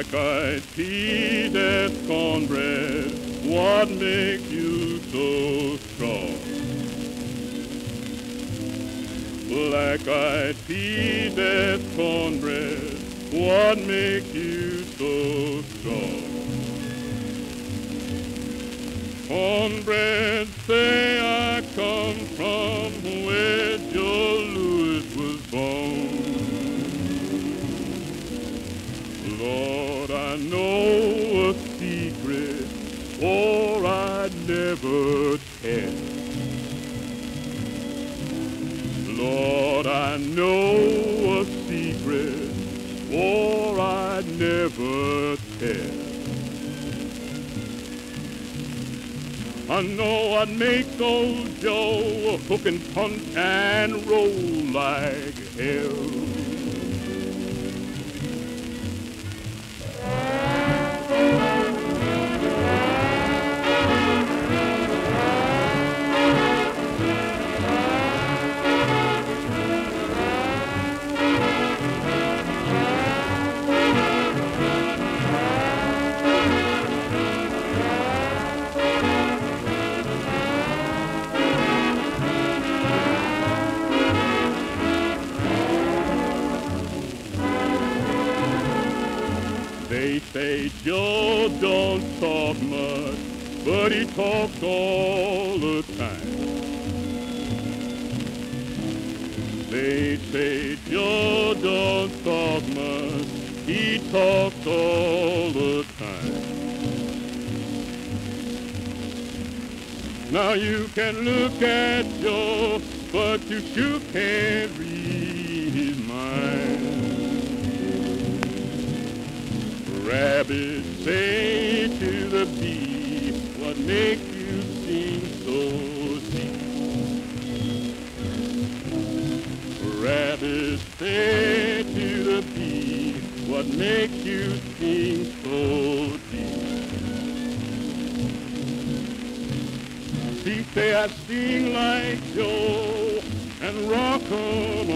Black-eyed and cornbread, what makes you so strong? Black-eyed and cornbread, what makes you so strong? Cornbread I know a secret, or I'd never tell. Lord, I know a secret, or I'd never tell. I know I'd make old Joe hook and punt and roll like hell. They say Joe don't talk much, but he talks all the time. They say Joe don't talk much, he talks all the time. Now you can look at Joe, but you sure can't read his mind. Rabbit say to the bee, what makes you seem so deep? Rabbit say to the bee, what makes you seem so deep? Say I sing like Joe and rock on